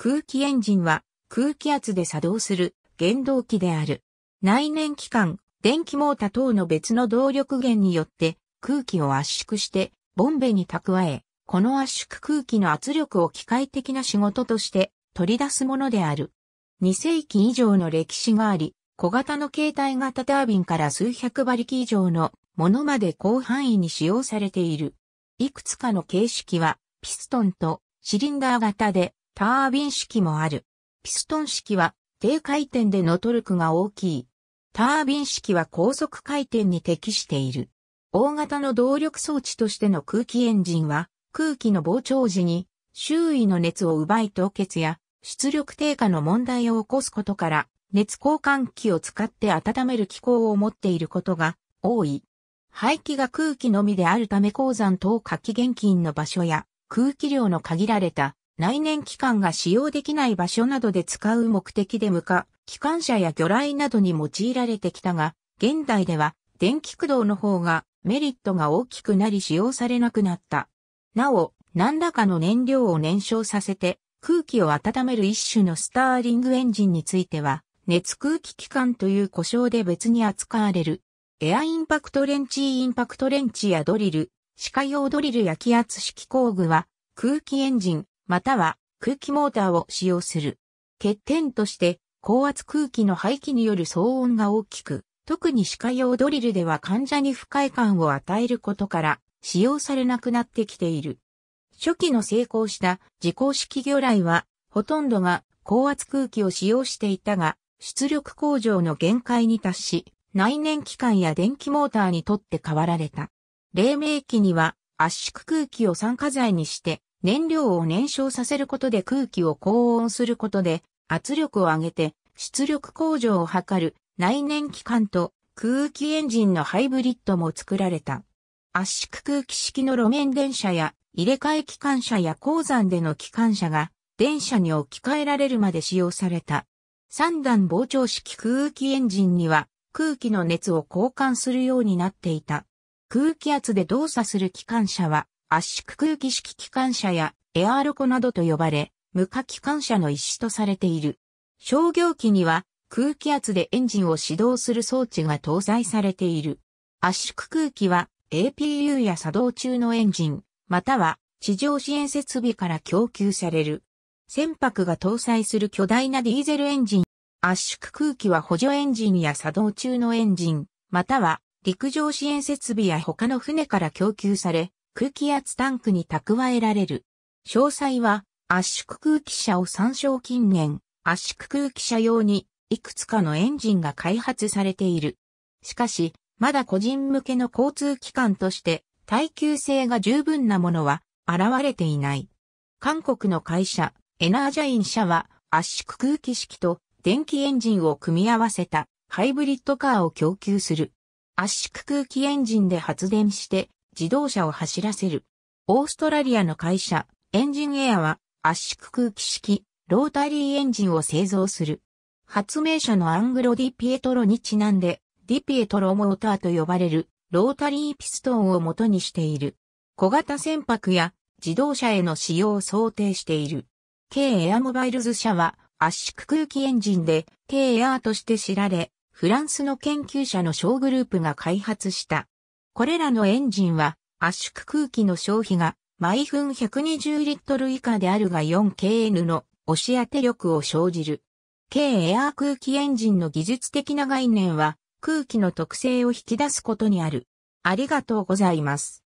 空気エンジンは空気圧で作動する原動機である。内燃機関、電気モーター等の別の動力源によって空気を圧縮してボンベに蓄え、この圧縮空気の圧力を機械的な仕事として取り出すものである。2世紀以上の歴史があり、小型の携帯型タービンから数百馬力以上のものまで広範囲に使用されている。いくつかの形式はピストンとシリンダー型でタービン式もある。ピストン式は低回転でのトルクが大きい。タービン式は高速回転に適している。大型の動力装置としての空気エンジンは空気の膨張時に周囲の熱を奪い凍結や出力低下の問題を起こすことから熱交換器を使って温める機構を持っていることが多い。排気が空気のみであるため鉱山等火気現金の場所や空気量の限られた内燃機関が使用できない場所などで使う目的で無化、機関車や魚雷などに用いられてきたが、現代では電気駆動の方がメリットが大きくなり使用されなくなった。なお、何らかの燃料を燃焼させて空気を温める一種のスターリングエンジンについては、熱空気機関という故障で別に扱われる。エアインパクトレンチインパクトレンチやドリル、歯科用ドリルや気圧式工具は空気エンジン、または空気モーターを使用する。欠点として高圧空気の排気による騒音が大きく、特に歯科用ドリルでは患者に不快感を与えることから使用されなくなってきている。初期の成功した自公式魚雷はほとんどが高圧空気を使用していたが、出力向上の限界に達し、内燃機関や電気モーターにとって変わられた。黎明期には圧縮空気を酸化剤にして燃料を燃焼させることで空気を高温することで圧力を上げて出力向上を図る内燃機関と空気エンジンのハイブリッドも作られた。圧縮空気式の路面電車や入れ替え機関車や鉱山での機関車が電車に置き換えられるまで使用された。三段膨張式空気エンジンには空気の熱を交換するようになっていた。空気圧で動作する機関車は圧縮空気式機関車やエアーロコなどと呼ばれ、無化機関車の一種とされている。商業機には空気圧でエンジンを始動する装置が搭載されている。圧縮空気は APU や作動中のエンジン、または地上支援設備から供給される。船舶が搭載する巨大なディーゼルエンジン、圧縮空気は補助エンジンや作動中のエンジン、または陸上支援設備や他の船から供給され、空気圧タンクに蓄えられる。詳細は圧縮空気車を参照近年、圧縮空気車用にいくつかのエンジンが開発されている。しかし、まだ個人向けの交通機関として耐久性が十分なものは現れていない。韓国の会社、エナージャイン社は圧縮空気式と電気エンジンを組み合わせたハイブリッドカーを供給する。圧縮空気エンジンで発電して自動車を走らせる。オーストラリアの会社、エンジンエアは圧縮空気式ロータリーエンジンを製造する。発明者のアングロ・ディ・ピエトロにちなんで、ディピエトロモーターと呼ばれるロータリーピストンを元にしている。小型船舶や自動車への使用を想定している。K エアモバイルズ社は圧縮空気エンジンで K エアーとして知られ、フランスの研究者の小グループが開発した。これらのエンジンは圧縮空気の消費が毎分120リットル以下であるが 4KN の押し当て力を生じる。K エアー空気エンジンの技術的な概念は空気の特性を引き出すことにある。ありがとうございます。